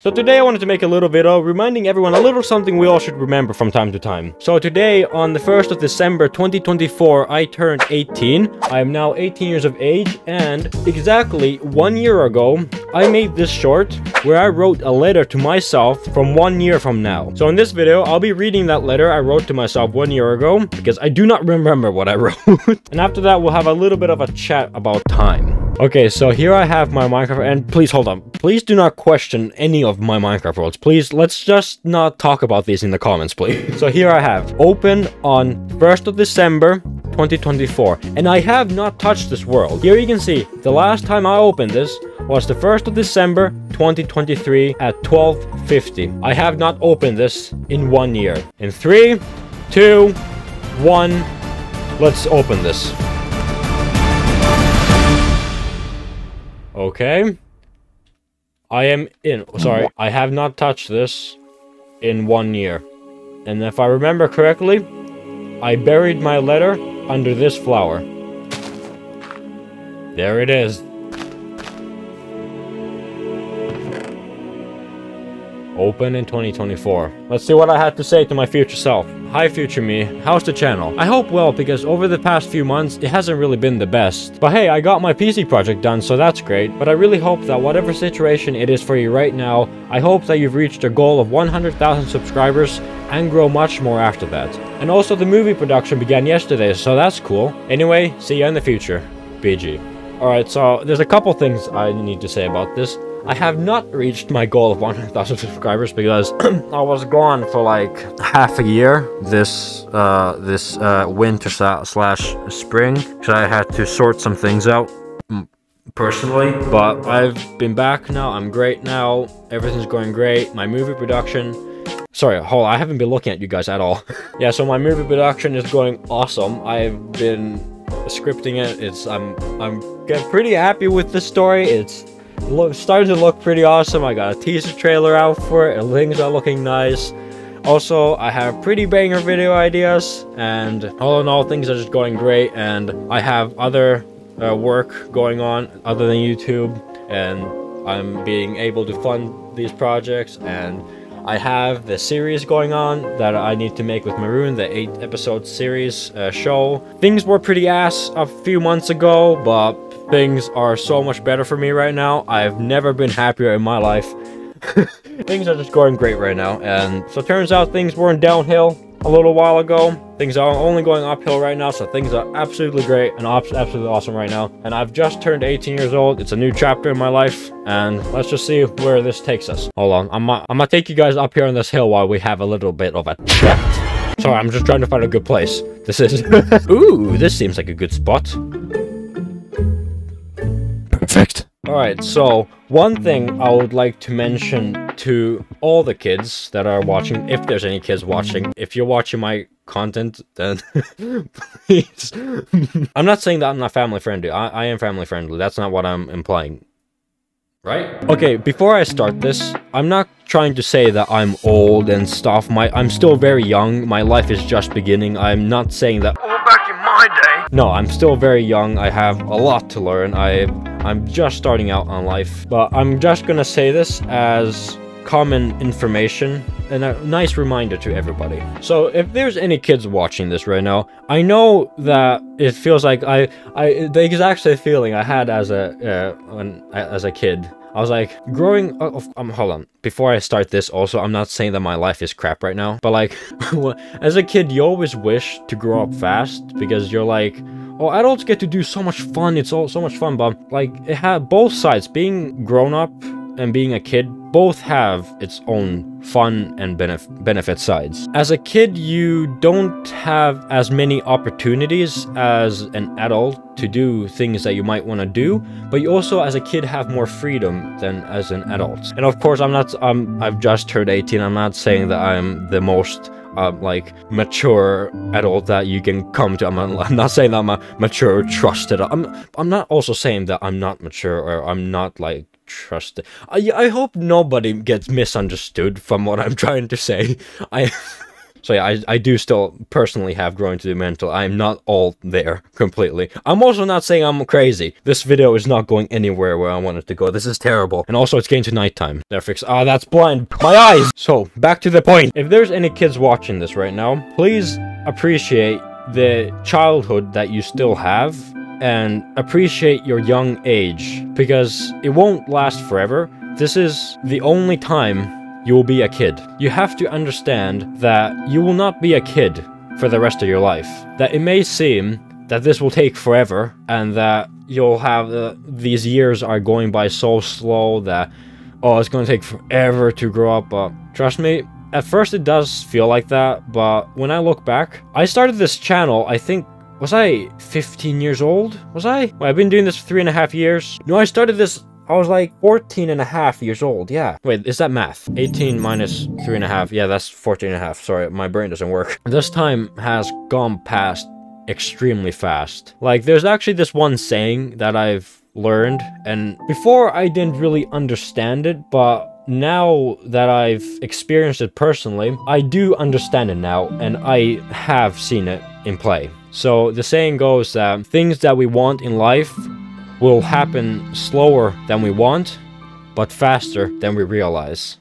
So today I wanted to make a little video reminding everyone a little something we all should remember from time to time. So today on the 1st of December 2024 I turned 18. I am now 18 years of age and exactly one year ago I made this short where I wrote a letter to myself from one year from now. So in this video I'll be reading that letter I wrote to myself one year ago because I do not remember what I wrote. and after that we'll have a little bit of a chat about time. Okay, so here I have my Minecraft, and please hold on. Please do not question any of my Minecraft worlds. Please, let's just not talk about these in the comments, please. So here I have, open on 1st of December, 2024. And I have not touched this world. Here you can see, the last time I opened this was the 1st of December, 2023 at 12.50. I have not opened this in one year. In three, two, one, let's open this. Okay. I am in. Sorry, I have not touched this in one year. And if I remember correctly, I buried my letter under this flower. There it is. Open in 2024. Let's see what I had to say to my future self. Hi future me, how's the channel? I hope well because over the past few months it hasn't really been the best. But hey, I got my PC project done so that's great. But I really hope that whatever situation it is for you right now, I hope that you've reached a goal of 100,000 subscribers and grow much more after that. And also the movie production began yesterday so that's cool. Anyway, see you in the future. BG. Alright, so there's a couple things I need to say about this. I have not reached my goal of 100,000 subscribers because I was gone for like half a year this uh, this uh, winter slash spring. Because I had to sort some things out personally but I've been back now. I'm great now. Everything's going great. My movie production sorry hold on, I haven't been looking at you guys at all. Yeah so my movie production is going awesome. I've been scripting it. It's I'm I'm getting pretty happy with the story. It's look, starting to look pretty awesome. I got a teaser trailer out for it, and things are looking nice. Also, I have pretty banger video ideas, and all in all, things are just going great, and I have other uh, work going on other than YouTube, and I'm being able to fund these projects, and I have the series going on that I need to make with Maroon, the 8 episode series uh, show. Things were pretty ass a few months ago, but Things are so much better for me right now. I've never been happier in my life. things are just going great right now. And so turns out things weren't downhill a little while ago. Things are only going uphill right now, so things are absolutely great and absolutely awesome right now. And I've just turned 18 years old. It's a new chapter in my life, and let's just see where this takes us. Hold on, I'm, I'm gonna take you guys up here on this hill while we have a little bit of a chat. Sorry, I'm just trying to find a good place. This is... Ooh, this seems like a good spot. Alright, so one thing I would like to mention to all the kids that are watching, if there's any kids watching, if you're watching my content, then please. I'm not saying that I'm not family friendly. I, I am family friendly. That's not what I'm implying. Right? Okay, before I start this, I'm not trying to say that I'm old and stuff. My I'm still very young. My life is just beginning. I'm not saying that, oh, back in my day. No, I'm still very young. I have a lot to learn. I I'm just starting out on life, but I'm just gonna say this as common information and a nice reminder to everybody. So if there's any kids watching this right now, I know that it feels like I, I the exact same feeling I had as a uh, when, as a kid. I was like, growing up, um, hold on, before I start this also, I'm not saying that my life is crap right now, but like, as a kid, you always wish to grow up fast because you're like, Oh, adults get to do so much fun. It's all so much fun, but like it had both sides. Being grown up and being a kid both have its own fun and benef benefit sides. As a kid, you don't have as many opportunities as an adult to do things that you might want to do, but you also as a kid have more freedom than as an adult. And of course, I'm not I'm I've just turned 18. I'm not saying that I'm the most um, like mature adult that you can come to. I'm, I'm not saying I'm a mature, trusted. I'm I'm not also saying that I'm not mature or I'm not like trusted. I I hope nobody gets misunderstood from what I'm trying to say. I So yeah, I, I do still personally have growing to do mental. I'm not all there completely. I'm also not saying I'm crazy. This video is not going anywhere where I want it to go. This is terrible. And also it's getting to nighttime. Netflix, ah, that's blind. My eyes! So, back to the point. If there's any kids watching this right now, please appreciate the childhood that you still have and appreciate your young age because it won't last forever. This is the only time you will be a kid. You have to understand that you will not be a kid for the rest of your life. That it may seem that this will take forever and that you'll have uh, these years are going by so slow that oh it's going to take forever to grow up but trust me at first it does feel like that but when i look back i started this channel i think was I 15 years old? Was I? Well, I've been doing this for three and a half years. No, I started this I was like 14 and a half years old. Yeah. Wait, is that math? 18 minus three and a half. Yeah, that's 14 and a half. Sorry, my brain doesn't work. This time has gone past extremely fast. Like, there's actually this one saying that I've learned, and before I didn't really understand it, but now that I've experienced it personally, I do understand it now, and I have seen it in play. So the saying goes that things that we want in life will happen slower than we want, but faster than we realize.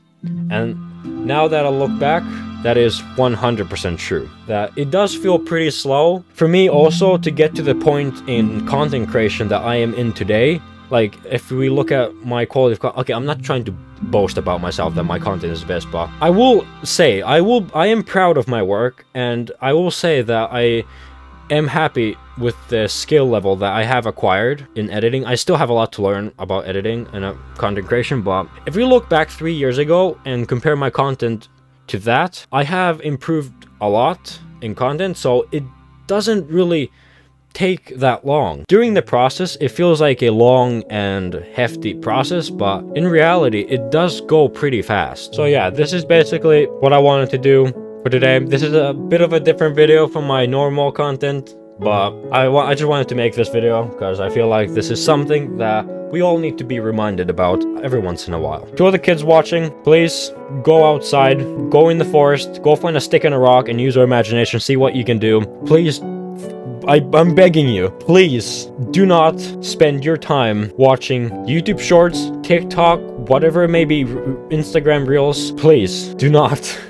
And now that I look back, that is 100% true. That it does feel pretty slow. For me also to get to the point in content creation that I am in today, like if we look at my quality of content, okay, I'm not trying to boast about myself that my content is best, but I will say, I will, I am proud of my work and I will say that I am happy with the skill level that I have acquired in editing. I still have a lot to learn about editing and uh, content creation, but if we look back three years ago and compare my content to that, I have improved a lot in content, so it doesn't really take that long. During the process, it feels like a long and hefty process, but in reality, it does go pretty fast. So yeah, this is basically what I wanted to do for today. This is a bit of a different video from my normal content, but I, I just wanted to make this video because I feel like this is something that we all need to be reminded about every once in a while. To all the kids watching, please go outside, go in the forest, go find a stick and a rock and use your imagination, see what you can do. Please I, am begging you, please do not spend your time watching YouTube Shorts, TikTok, whatever it may be, Instagram Reels. Please do not.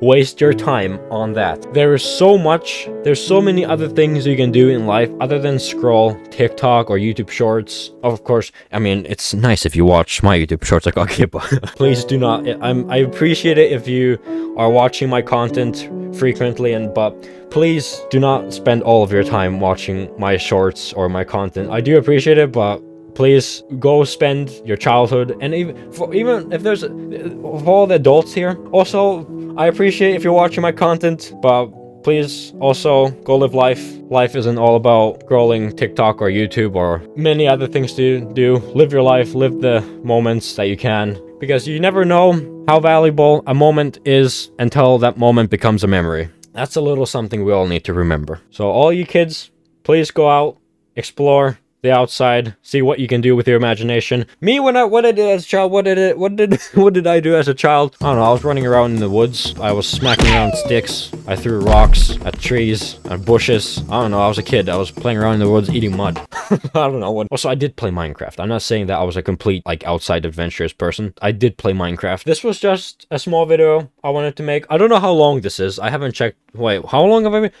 waste your time on that. There is so much, there's so many other things you can do in life other than scroll TikTok or YouTube Shorts. Of course, I mean, it's nice if you watch my YouTube Shorts like okay, but please do not. I'm, I appreciate it if you are watching my content frequently and but please do not spend all of your time watching my shorts or my content. I do appreciate it, but please go spend your childhood and even for even if there's for all the adults here. Also i appreciate if you're watching my content but please also go live life. Life isn't all about scrolling tiktok or youtube or many other things to do. Live your life live the moments that you can because you never know how valuable a moment is until that moment becomes a memory. That's a little something we all need to remember. So all you kids please go out explore the outside, see what you can do with your imagination. Me, when I what I did as a child, what did it, what did, what did I do as a child? I don't know. I was running around in the woods. I was smacking around sticks. I threw rocks at trees, and bushes. I don't know. I was a kid. I was playing around in the woods, eating mud. I don't know what. Also, I did play Minecraft. I'm not saying that I was a complete like outside adventurous person. I did play Minecraft. This was just a small video I wanted to make. I don't know how long this is. I haven't checked. Wait, how long have I been?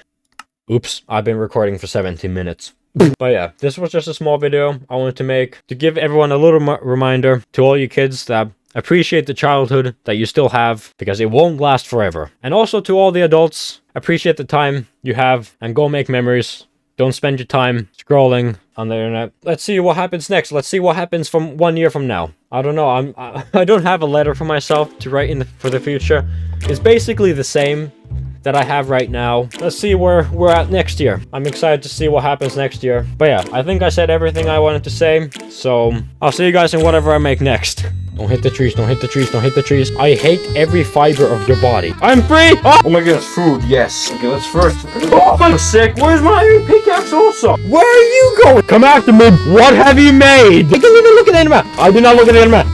Oops, I've been recording for 17 minutes but yeah, this was just a small video I wanted to make to give everyone a little reminder to all you kids that appreciate the childhood that you still have because it won't last forever. And also to all the adults, appreciate the time you have and go make memories. Don't spend your time scrolling on the internet. Let's see what happens next. Let's see what happens from one year from now. I don't know. I'm I, I don't have a letter for myself to write in the, for the future. It's basically the same that I have right now. Let's see where we're at next year. I'm excited to see what happens next year. But yeah, I think I said everything I wanted to say. So I'll see you guys in whatever I make next. Don't hit the trees, don't hit the trees, don't hit the trees. I hate every fiber of your body. I'm free! Oh, oh my goodness, food, yes. Okay, let's first... Oh, I'm sick. Where's my pickaxe also? Where are you going? Come after me. What have you made? I didn't even look at the internet. I did not look at the internet.